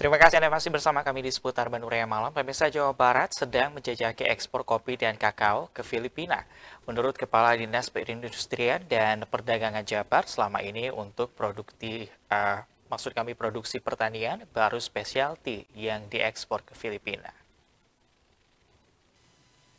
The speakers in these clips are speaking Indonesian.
Terima kasih Anda masih bersama kami di seputar Bandung Raya Malam. Pemirsa Jawa Barat sedang menjajaki ekspor kopi dan kakao ke Filipina. Menurut Kepala Dinas Perindustrian dan Perdagangan Jabar, selama ini untuk produksi, uh, maksud kami produksi pertanian baru spesialty yang diekspor ke Filipina.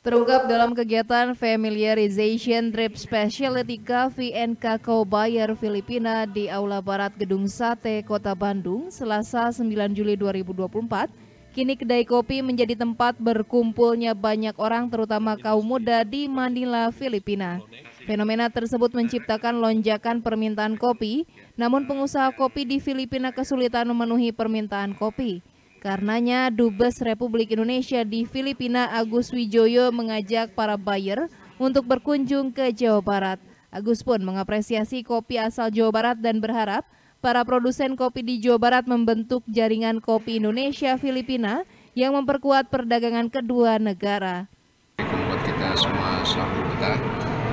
Terungkap dalam kegiatan Familiarization Trip Specialty Coffee and Bayer Filipina di Aula Barat Gedung Sate, Kota Bandung, Selasa 9 Juli 2024, kini kedai kopi menjadi tempat berkumpulnya banyak orang terutama kaum muda di Manila, Filipina. Fenomena tersebut menciptakan lonjakan permintaan kopi, namun pengusaha kopi di Filipina kesulitan memenuhi permintaan kopi. Karenanya, Dubes Republik Indonesia di Filipina Agus Wijoyo mengajak para buyer untuk berkunjung ke Jawa Barat. Agus pun mengapresiasi kopi asal Jawa Barat dan berharap para produsen kopi di Jawa Barat membentuk jaringan kopi Indonesia Filipina yang memperkuat perdagangan kedua negara. Membuat kita semua selalu betah,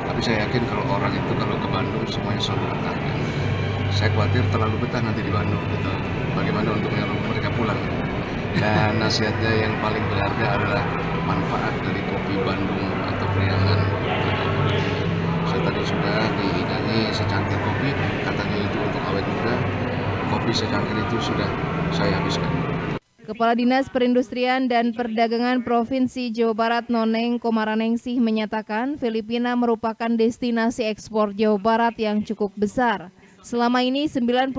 tapi saya yakin kalau orang itu kalau ke Bandung semuanya selalu betah. Saya khawatir terlalu betah nanti di Bandung gitu. Bagaimana untuk mereka pulang? Dan nasihatnya yang paling berharga adalah manfaat dari kopi Bandung atau Priangan saya tadi sudah dihidangi secangkir kopi katanya itu untuk awet muda. Kopi secangkir itu sudah saya habiskan. Kepala Dinas Perindustrian dan Perdagangan Provinsi Jawa Barat Noneng Komaranengsih menyatakan Filipina merupakan destinasi ekspor Jawa Barat yang cukup besar. Selama ini 98%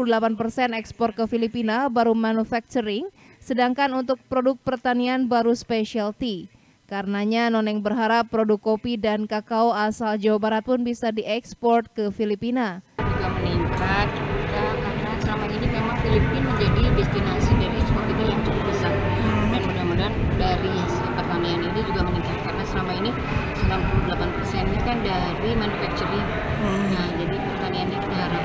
ekspor ke Filipina baru manufacturing sedangkan untuk produk pertanian baru specialty. Karenanya Noneng berharap produk kopi dan kakao asal Jawa Barat pun bisa diekspor ke Filipina. Juga meningkat juga karena selama ini memang Filipina menjadi destinasi dari ekspor kita yang cukup besar. Dan mudah-mudahan dari hasil pertanian ini juga meningkat karena selama ini 98% ini kan dari manufacturing. Nah, jadi pertanian ini kita harapkan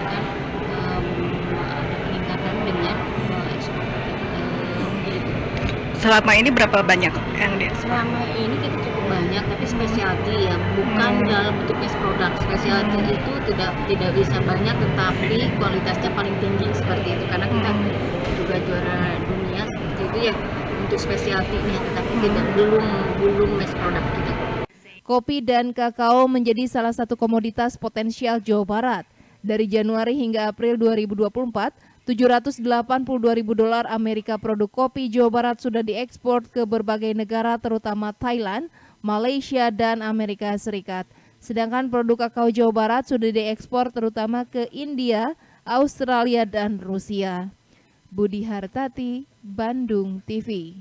selama ini berapa banyak yang dia? Selama ini kita cukup banyak, tapi spesialty ya, bukan hmm. dalam bentuk cash produk. Spesialty hmm. itu tidak tidak bisa banyak, tetapi kualitasnya paling tinggi seperti itu. Karena kita hmm. juga juara dunia seperti itu ya untuk spesialty-nya, tetapi hmm. tidak belum belum mass produk kita. Kopi dan kakao menjadi salah satu komoditas potensial Jawa Barat. Dari Januari hingga April 2024, 782 ribu dolar Amerika produk kopi Jawa Barat sudah diekspor ke berbagai negara terutama Thailand, Malaysia, dan Amerika Serikat. Sedangkan produk kakao Jawa Barat sudah diekspor terutama ke India, Australia, dan Rusia. Budi Hartati, Bandung TV